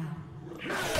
now.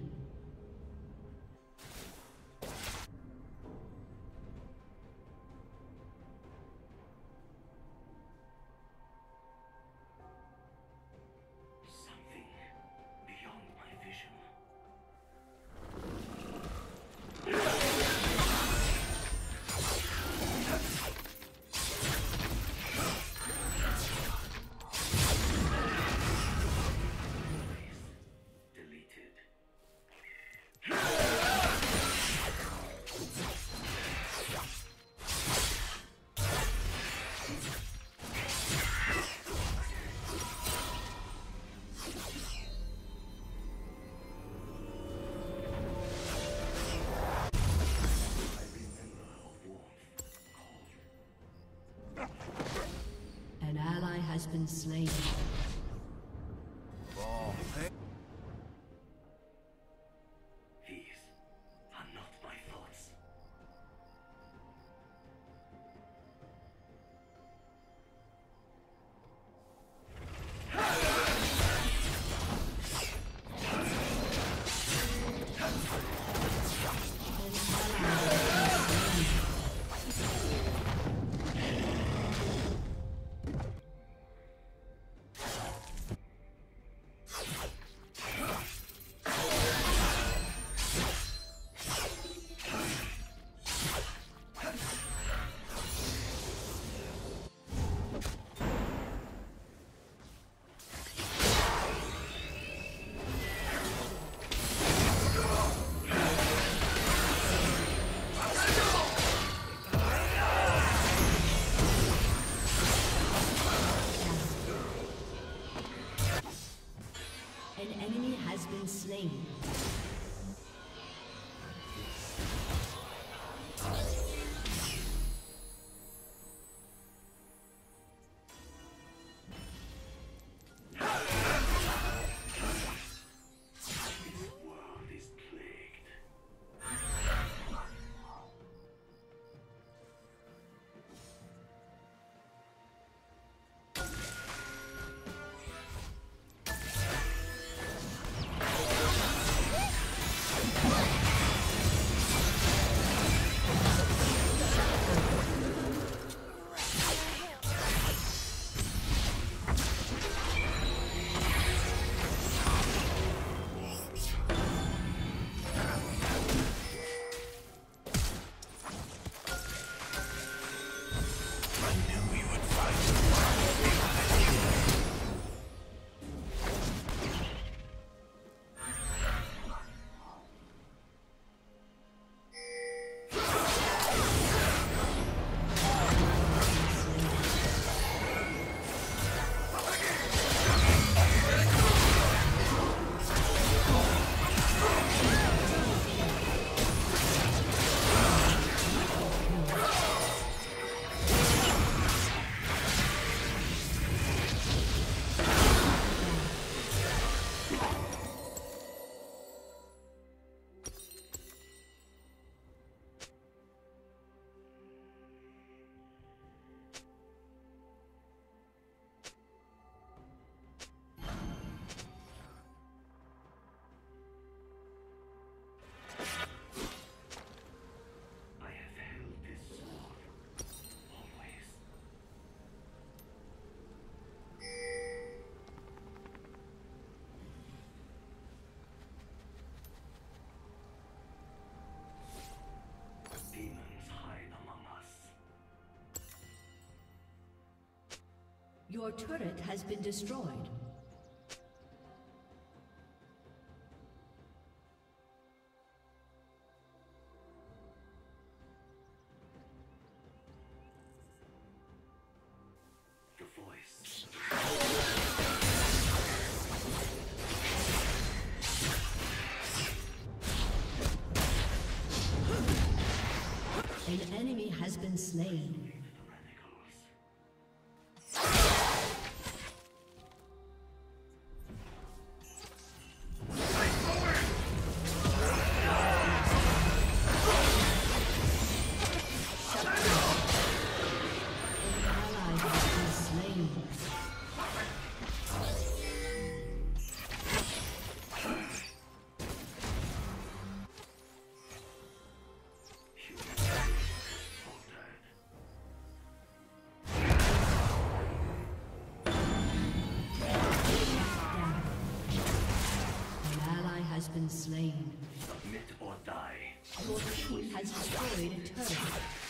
has been slain. Your turret has been destroyed. An enemy has been slain. Submit or die. Your team has destroyed a turret.